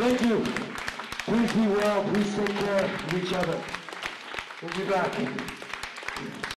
Thank you. Please be well. Please take care of each other. We'll be back.